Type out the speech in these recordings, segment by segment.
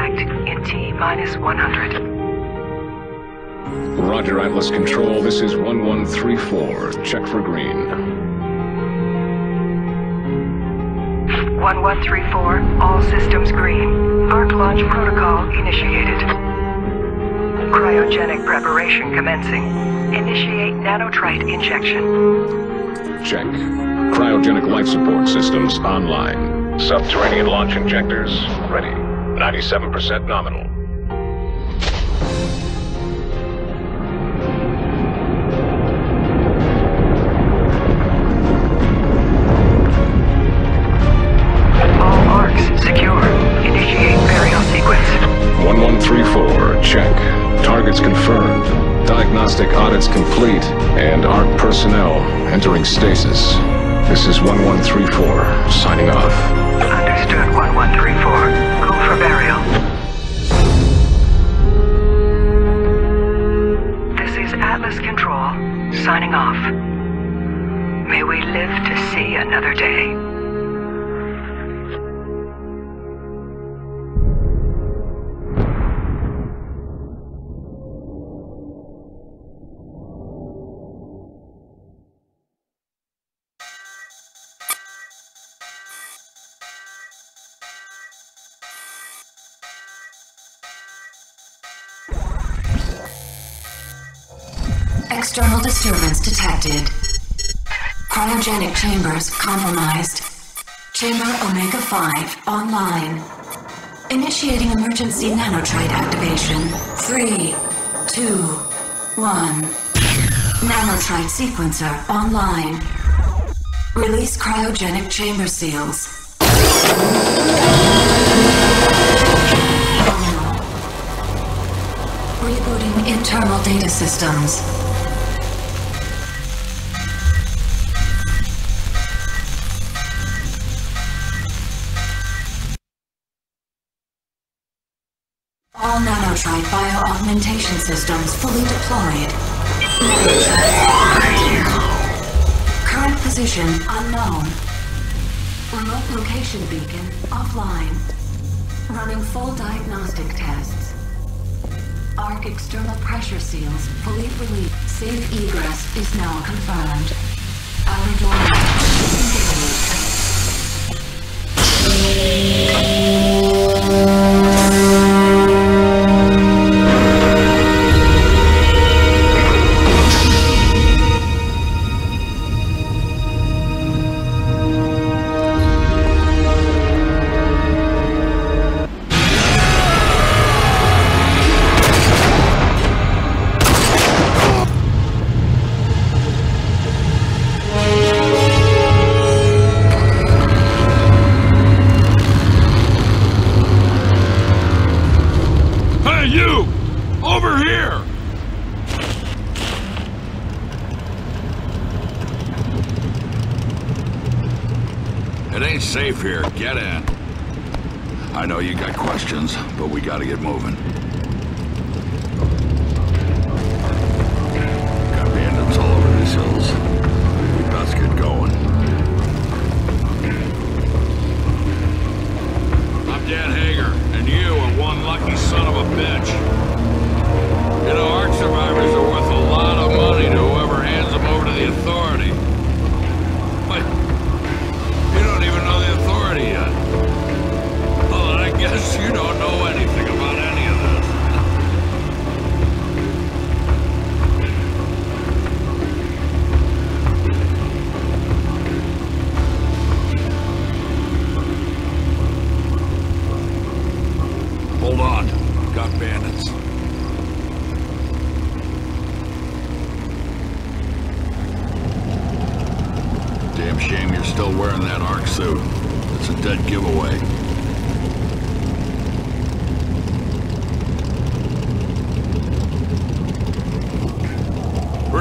Apophis impact in T minus 100. Roger, Atlas Control. This is 1134. Check for green. 1134, all systems green. Ark launch protocol initiated. Cryogenic preparation commencing. Initiate nanotrite injection. Check. Cryogenic life support systems online. Subterranean launch injectors ready. 97% nominal. All arks secure. Initiate burial sequence. 1134, check. Targets confirmed. Diagnostic audits complete. And ARK personnel entering stasis. This is 1134, signing off. Understood, 1134. Signing off. May we live to see another day. External disturbance detected. Cryogenic chambers compromised. Chamber Omega 5 online. Initiating emergency nanotrite activation. Three, two, one. Nanotrite sequencer online. Release cryogenic chamber seals. Rebooting internal data systems. All bio-augmentation systems fully deployed. Current position unknown. Remote location beacon offline. Running full diagnostic tests. Ark external pressure seals fully released. Safe egress is now confirmed. Outer door disengaged. Bitch.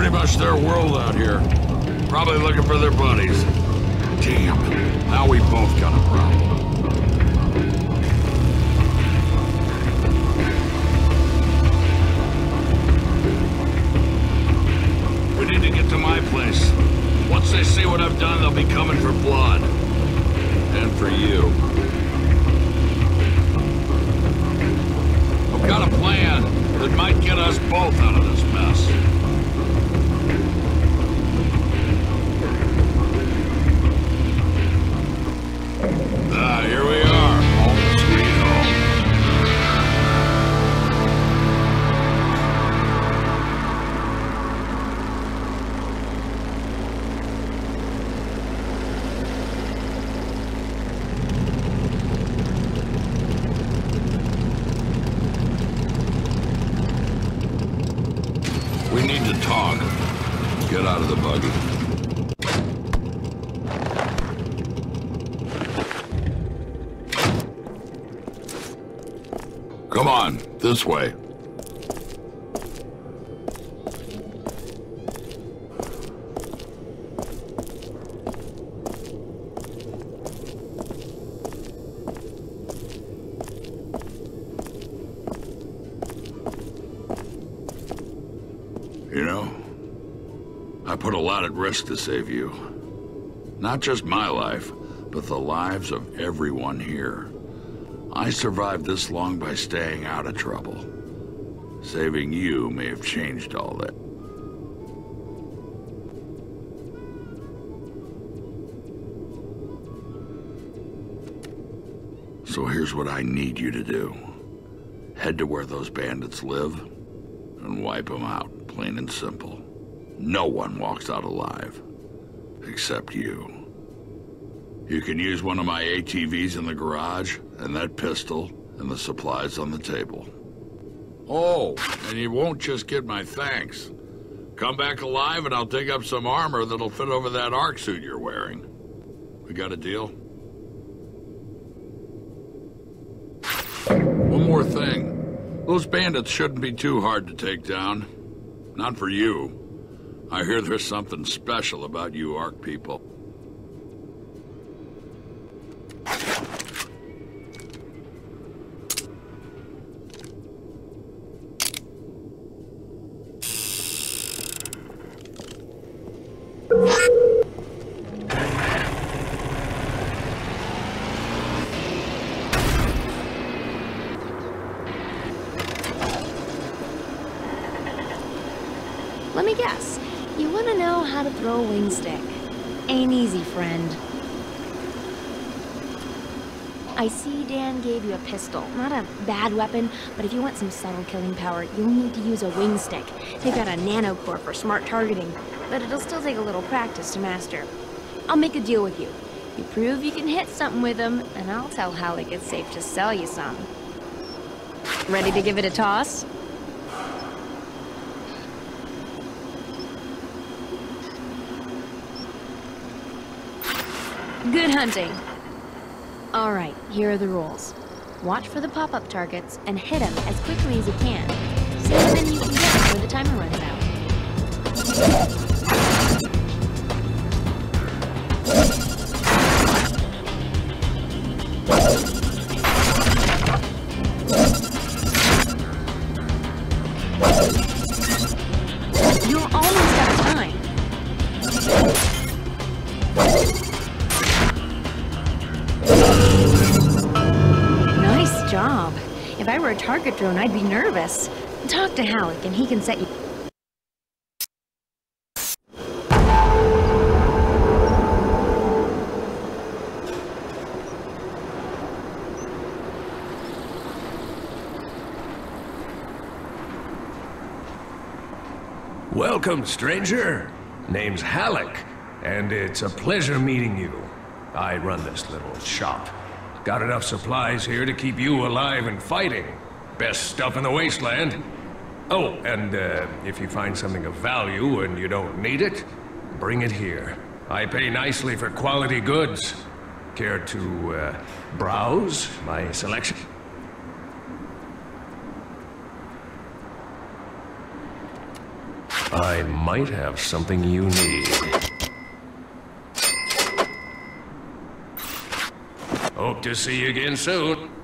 pretty much their world out here. Probably looking for their buddies. Damn, now we both got a problem. We need to get to my place. Once they see what I've done, they'll be coming for blood. And for you. I've got a plan that might get us both out of this mess. Ah, here we are. This way. You know, I put a lot at risk to save you. Not just my life, but the lives of everyone here. I survived this long by staying out of trouble. Saving you may have changed all that. So here's what I need you to do. Head to where those bandits live and wipe them out, plain and simple. No one walks out alive. Except you. You can use one of my ATVs in the garage, and that pistol, and the supplies on the table. Oh, and you won't just get my thanks. Come back alive and I'll dig up some armor that'll fit over that Ark suit you're wearing. We got a deal? One more thing. Those bandits shouldn't be too hard to take down. Not for you. I hear there's something special about you Ark people. Let me guess. You want to know how to throw a wingstick. Ain't easy, friend. I see Dan gave you a pistol. Not a bad weapon, but if you want some subtle killing power, you'll need to use a wingstick. They've got a nanocore for smart targeting, but it'll still take a little practice to master. I'll make a deal with you. You prove you can hit something with them, and I'll tell Halleck it's safe to sell you some. Ready to give it a toss? Good hunting. All right, here are the rules. Watch for the pop-up targets and hit them as quickly as you can. See how many you can get before the timer runs out. Drone, I'd be nervous. Talk to Halleck and he can set you... Welcome, stranger. Name's Halleck, and it's a pleasure meeting you. I run this little shop. Got enough supplies here to keep you alive and fighting. Best stuff in the wasteland. Oh, and uh, if you find something of value and you don't need it, bring it here. I pay nicely for quality goods. Care to uh, browse my selection? I might have something you need. Hope to see you again soon.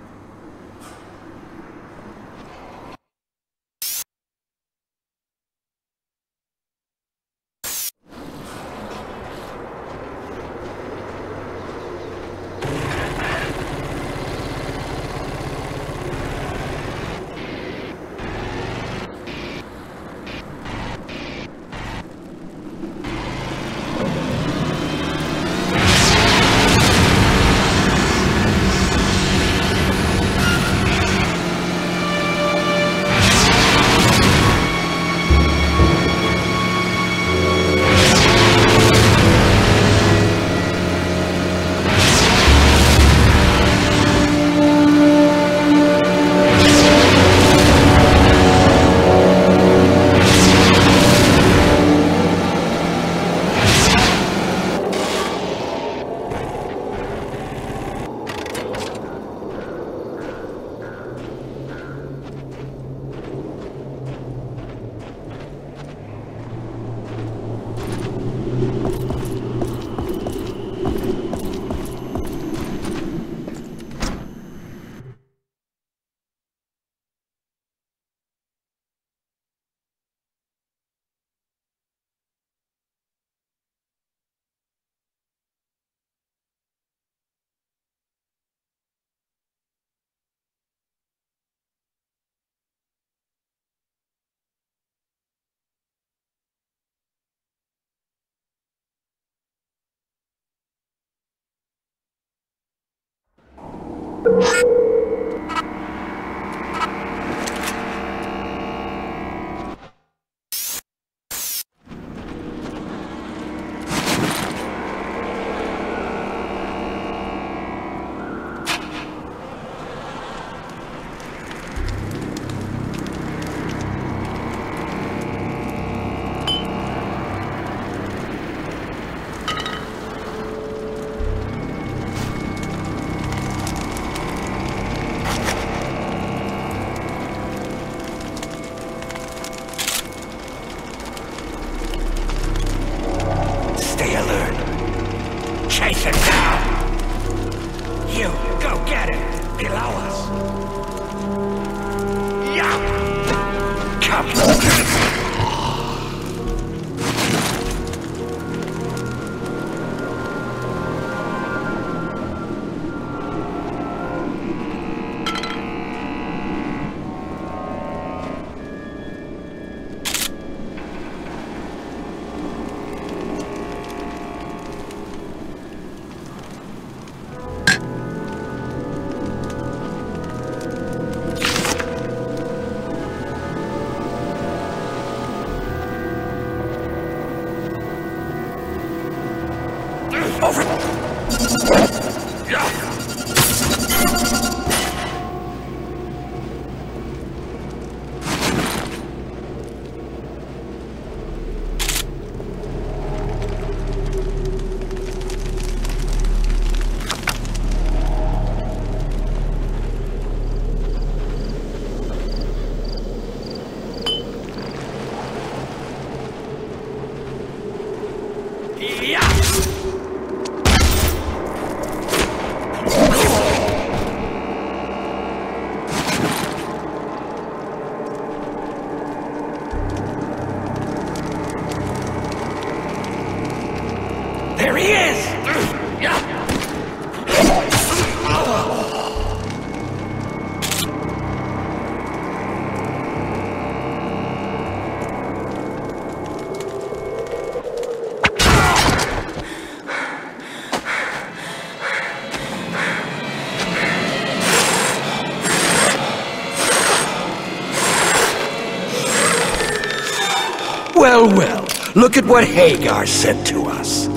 Well, well, look at what Hagar said to us.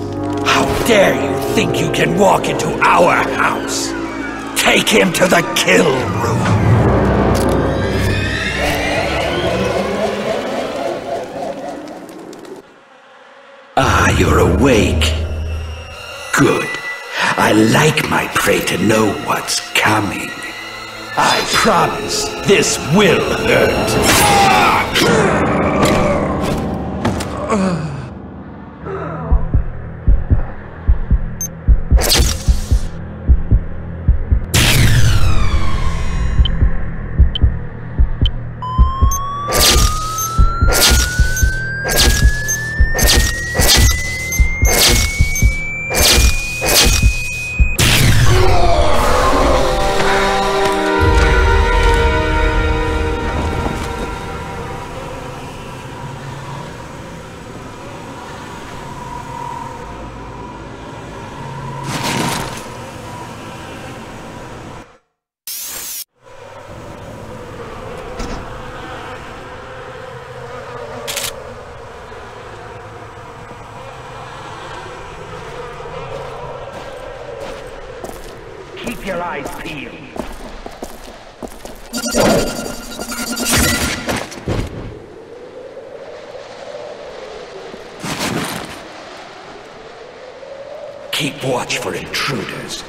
How dare you think you can walk into our house? Take him to the kill room. Ah, you're awake. Good. I like my prey to know what's coming. I promise this will hurt. Keep watch for intruders.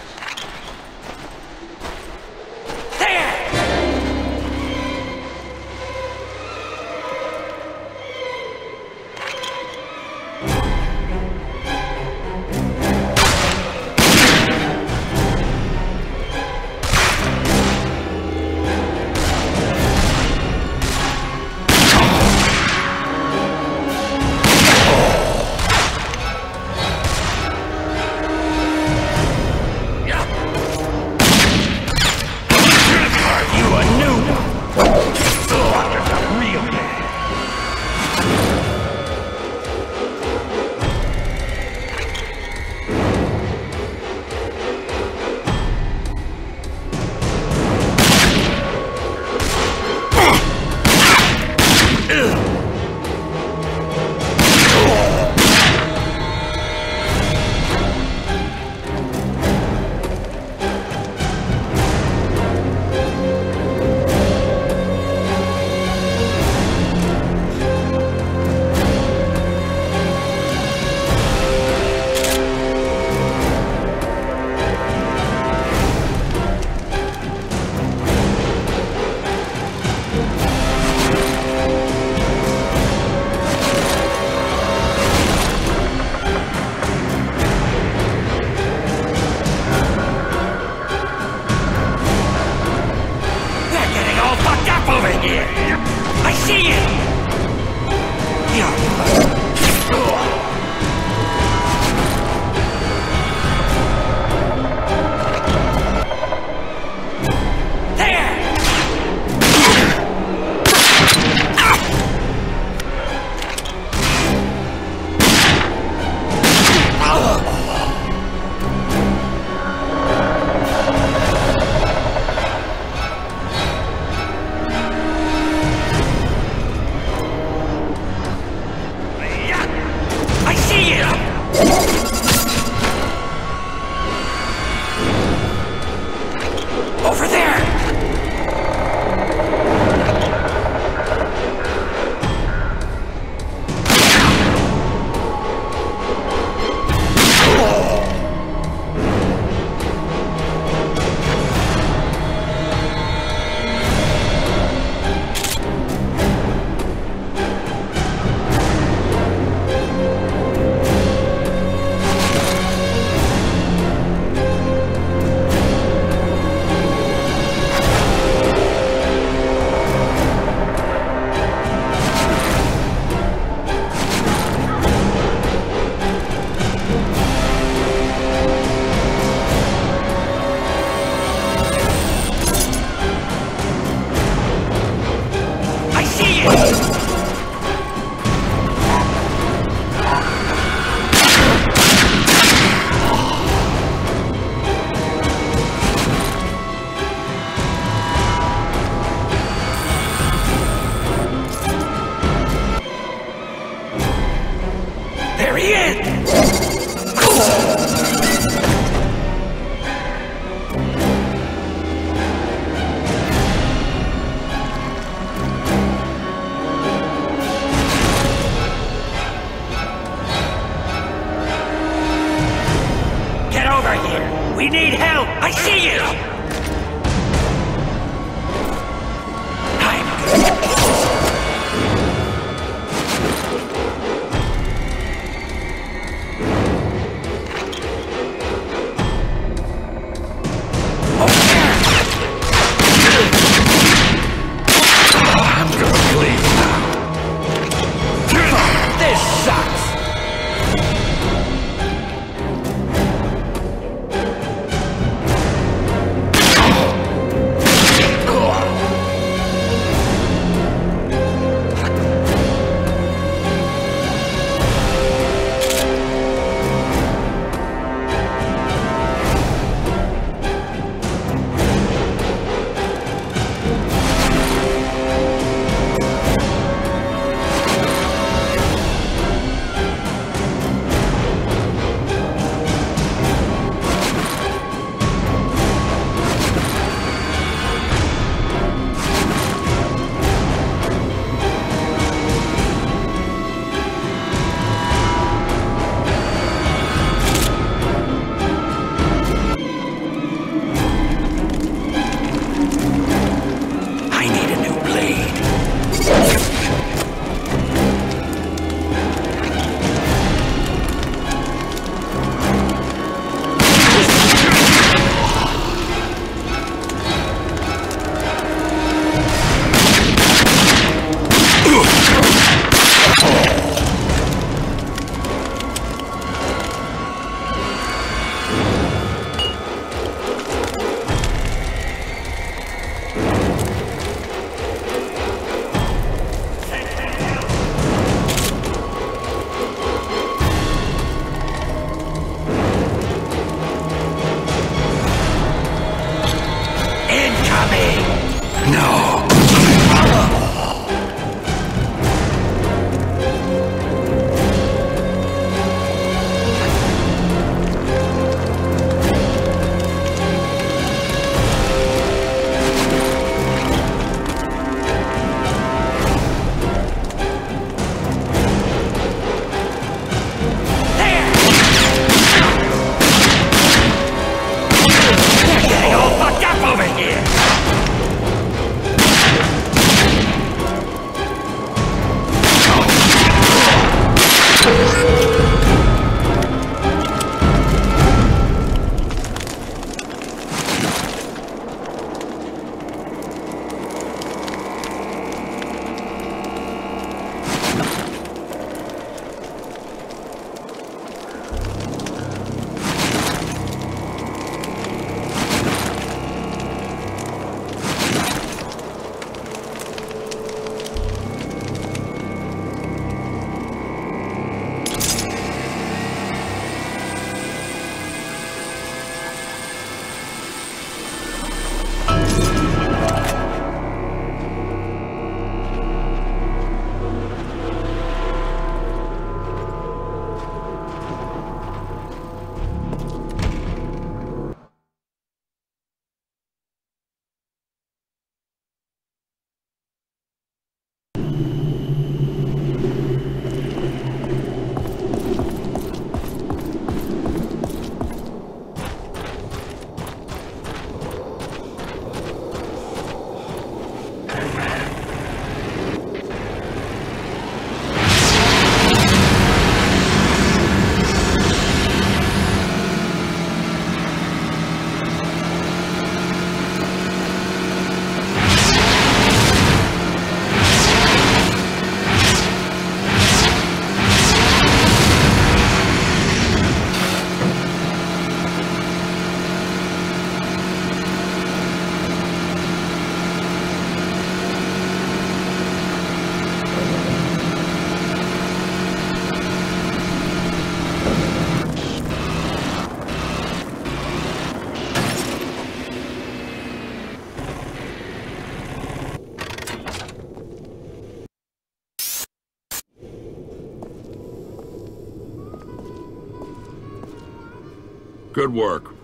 Good work.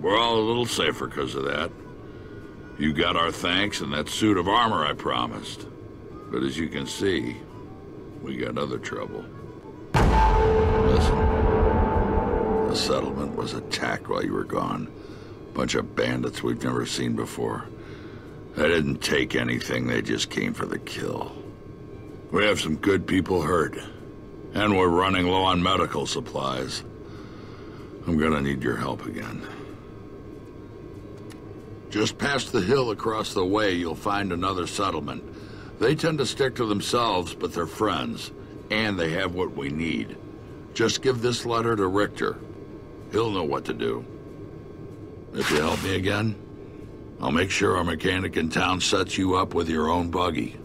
We're all a little safer because of that. You got our thanks and that suit of armor I promised. But as you can see, we got other trouble. Listen. The settlement was attacked while you were gone. Bunch of bandits we've never seen before. They didn't take anything, they just came for the kill. We have some good people hurt. And we're running low on medical supplies. I'm gonna need your help again. Just past the hill across the way, you'll find another settlement. They tend to stick to themselves, but they're friends. And they have what we need. Just give this letter to Richter. He'll know what to do. If you help me again, I'll make sure our mechanic in town sets you up with your own buggy.